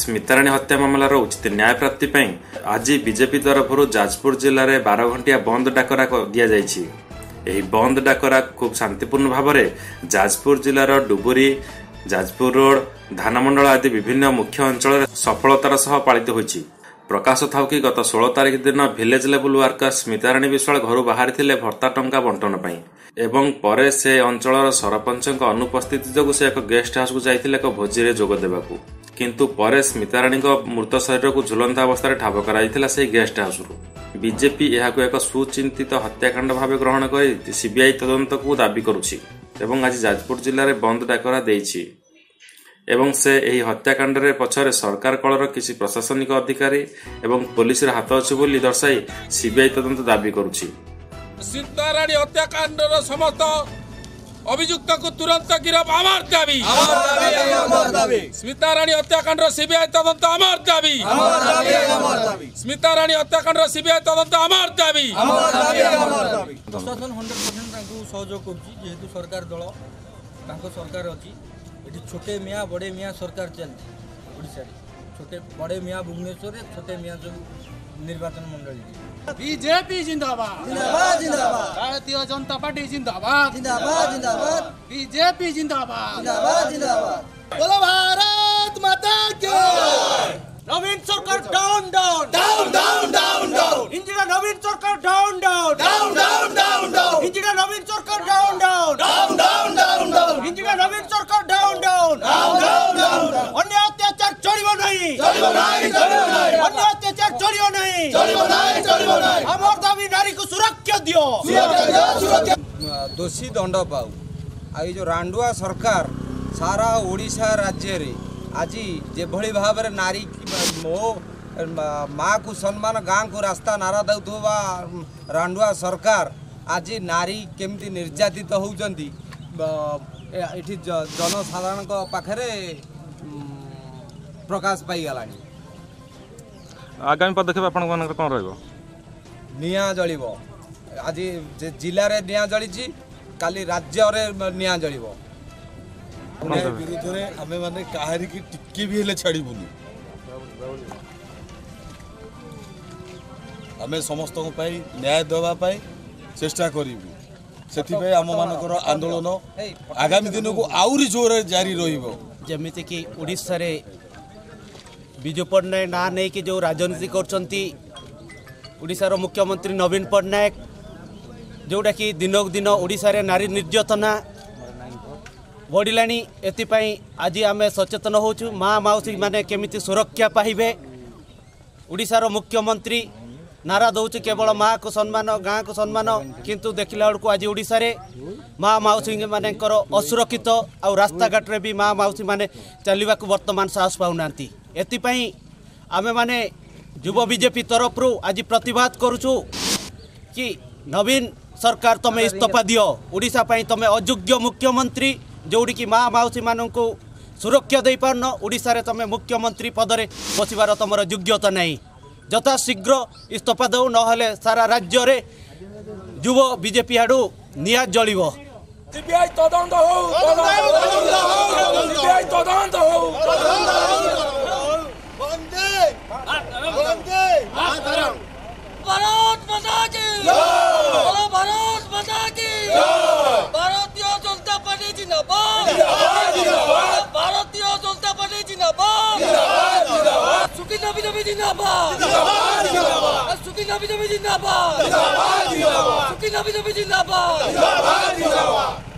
ସ୍ମିତାରାଣୀ ହତ୍ୟା ମାମଲାର ଉଚିତ ନ୍ୟାୟ ପ୍ରାପ୍ତି ପାଇଁ ଆଜି ବିଜେପି ତରଫରୁ ଯାଜପୁର ଜିଲ୍ଲାରେ ବାର ଘଣ୍ଟିଆ ବନ୍ଦ ଡାକରା ଦିଆଯାଇଛି ଏହି ବନ୍ଦ ଡାକରା ଖୁବ୍ ଶାନ୍ତିପୂର୍ଣ୍ଣ ଭାବରେ ଯାଜପୁର ଜିଲ୍ଲାର ଡୁବୁରୀ ଯାଜପୁର ରୋଡ ଧାନମଣ୍ଡଳ ଆଦି ବିଭିନ୍ନ ମୁଖ୍ୟ ଅଞ୍ଚଳରେ ସଫଳତାର ସହ ପାଳିତ ହୋଇଛି ପ୍ରକାଶ ଥାଉ କି ଗତ ଷୋହଳ ତାରିଖ ଦିନ ଭିଲେଜ ଲେବୁଲ ୱାର୍କର ସ୍ମିତାରାଣୀ ବିଶ୍ୱାଳ ଘରୁ ବାହାରିଥିଲେ ଭର୍ତ୍ତା ଟଙ୍କା ବଣ୍ଟନ ପାଇଁ ଏବଂ ପରେ ସେ ଅଞ୍ଚଳର ସରପଞ୍ଚଙ୍କ ଅନୁପସ୍ଥିତି ଯୋଗୁଁ ସେ ଏକ ଗେଷ୍ଟ ହାଉସ୍କୁ ଯାଇଥିଲେ ଏକ ଭୋଜିରେ ଯୋଗ ଦେବାକୁ କିନ୍ତୁ ପରେ ସ୍ମିତାରାଣୀଙ୍କ ମୃତ ଶରୀରକୁ ଝୁଲନ୍ତା ଅବସ୍ଥାରେ ଠାବ କରାଯାଇଥିଲା ସେହି ଗେଷ୍ଟ ହାଉସ୍ରୁ ବିଜେପି ଏହାକୁ ଏକ ସୁଚିନ୍ତିତ ହତ୍ୟାକାଣ୍ଡ ଭାବେ ଗ୍ରହଣ କରି ସିବିଆଇ ତଦନ୍ତକୁ ଦାବି କରୁଛି ଏବଂ ଆଜି ଯାଜପୁର ଜିଲ୍ଲାରେ ବନ୍ଦ ଡାକରା ଦେଇଛି ଏବଂ ସେ ଏହି ହତ୍ୟାକାଣ୍ଡରେ ପଛରେ ସରକାର କଳର କିଛି ପ୍ରଶାସନିକ ଅଧିକାରୀ ଏବଂ ପୋଲିସର ହାତ ଅଛି ବୋଲି ଦର୍ଶାଇ ସିବିଆଇ ତଦନ୍ତ ଦାବି କରୁଛି ସୀତାରାଣୀ ହତ୍ୟାକାଣ୍ଡର ସମସ୍ତ অভিযুক্তকে তুরন্ত গিরফ আমার দাবি স্মিতা রানী হত্যাকাণ্ড সিবিআই তদন্ত আমার দাবি স্মিতা রানী হত্যাকাণ্ড সিবিআই তদন্ত আমার দাবি প্রশাসন হন্ড্রেড পরসেন্ট সহযোগ করছি যেহেতু সরকার দল তাঁক সরকার অছি ছোটে মিয়া বড়ে মিয়া সরকার চলছে ওড়িশার ছোটে বড়ে মিয়া ভুবনেশ্বরে ছোটে মিয়া যে নির্বাচন মন্ডলী বিজেপি জিন্দাবাদ জিন্দাবাদ জিন্দাবাদ ভারতীয় জনতা পার্টি জিন্দাবাদ জিন্দাবাদ জিন্দাবাদ বিজেপি জিন্দাবাদ জিন্দাবাদ জিন্দাবাদ বলো ভারত মাতা কে নবীন সরকার down down down down down down Indira নবীন সরকার down down down down down down Indira নবীন সরকার down down down down down down Indira নবীন সরকার down down down down down অন্য অত্যাচার চলিব নাই চলিব নাই ଚଳିବ ନାହିଁ ଚଳିବ ନାହିଁ ଆମର ଦାବି ନାରୀକୁ ସୁରକ୍ଷା ଦିଅ ଦୋଷୀ ଦଣ୍ଡ ପାଉ ଆଉ ଏଇ ଯେଉଁ ରାଣ୍ଡୁଆ ସରକାର ସାରା ଓଡ଼ିଶା ରାଜ୍ୟରେ ଆଜି ଯେଭଳି ଭାବରେ ନାରୀ ମୋ ମାଆକୁ ସମ୍ମାନ ଗାଁକୁ ରାସ୍ତା ନାରା ଦେଉଥିବା ରାଣ୍ଡୁଆ ସରକାର ଆଜି ନାରୀ କେମିତି ନିର୍ଯାତିତ ହେଉଛନ୍ତି ଏଠି ଜନସାଧାରଣଙ୍କ ପାଖରେ ପ୍ରକାଶ ପାଇଗଲାଣି ଆଗାମୀ ପଦକ୍ଷେପ ଆପଣମାନଙ୍କର କ'ଣ ରହିବ ନିଆଁ ଜଳିବ ଆଜି ଜିଲ୍ଲାରେ ନିଆଁ ଜଳିଛି କାଲି ରାଜ୍ୟରେ ନିଆଁ ଜଳିବ ବିରୁଦ୍ଧରେ ଆମେମାନେ କାହାରିକି ଟିକେ ବି ହେଲେ ଛାଡ଼ିବୁନି ଆମେ ସମସ୍ତଙ୍କ ପାଇଁ ନ୍ୟାୟ ଦେବା ପାଇଁ ଚେଷ୍ଟା କରିବୁ ସେଥିପାଇଁ ଆମମାନଙ୍କର ଆନ୍ଦୋଳନ ଆଗାମୀ ଦିନକୁ ଆହୁରି ଜୋରରେ ଜାରି ରହିବ ଯେମିତିକି ଓଡ଼ିଶାରେ ବିଜୁ ପଟ୍ଟନାୟକ ନାଁ ନେଇକି ଯେଉଁ ରାଜନୀତି କରୁଛନ୍ତି ଓଡ଼ିଶାର ମୁଖ୍ୟମନ୍ତ୍ରୀ ନବୀନ ପଟ୍ଟନାୟକ ଯେଉଁଟାକି ଦିନକୁ ଦିନ ଓଡ଼ିଶାରେ ନାରୀ ନିର୍ଯାତନା ବଢ଼ିଲାଣି ଏଥିପାଇଁ ଆଜି ଆମେ ସଚେତନ ହେଉଛୁ ମା' ମାଉସୀମାନେ କେମିତି ସୁରକ୍ଷା ପାଇବେ ଓଡ଼ିଶାର ମୁଖ୍ୟମନ୍ତ୍ରୀ ନାରା ଦେଉଛି କେବଳ ମାଆକୁ ସମ୍ମାନ ଗାଁକୁ ସମ୍ମାନ କିନ୍ତୁ ଦେଖିଲା ବେଳକୁ ଆଜି ଓଡ଼ିଶାରେ ମା' ମାଉସୀମାନଙ୍କର ଅସୁରକ୍ଷିତ ଆଉ ରାସ୍ତାଘାଟରେ ବି ମା' ମାଉସୀମାନେ ଚାଲିବାକୁ ବର୍ତ୍ତମାନ ସାହସ ପାଉନାହାନ୍ତି ଏଥିପାଇଁ ଆମେମାନେ ଯୁବ ବିଜେପି ତରଫରୁ ଆଜି ପ୍ରତିବାଦ କରୁଛୁ କି ନବୀନ ସରକାର ତୁମେ ଇସ୍ତଫା ଦିଅ ଓଡ଼ିଶା ପାଇଁ ତୁମେ ଅଯୋଗ୍ୟ ମୁଖ୍ୟମନ୍ତ୍ରୀ ଯେଉଁଠିକି ମା' ମାଉସୀମାନଙ୍କୁ ସୁରକ୍ଷା ଦେଇପାରୁନ ଓଡ଼ିଶାରେ ତୁମେ ମୁଖ୍ୟମନ୍ତ୍ରୀ ପଦରେ ବସିବାର ତୁମର ଯୋଗ୍ୟତା ନାହିଁ ଯଥାଶୀଘ୍ର ଇସ୍ତଫା ଦେଉ ନହେଲେ ସାରା ରାଜ୍ୟରେ ଯୁବ ବିଜେପି ଆଡ଼ୁ ନିଆଁ ଜଳିବ ସିବିଆଇ ତଦନ୍ତ ହଉ ତଦନ୍ତ ହଉ ସିବିଆଇ ତଦନ୍ତ ହଉ Zabawa! Zabawa! Zabawa! Zabawa! Zabawa! Zabawa! Zabawa! Zabawa!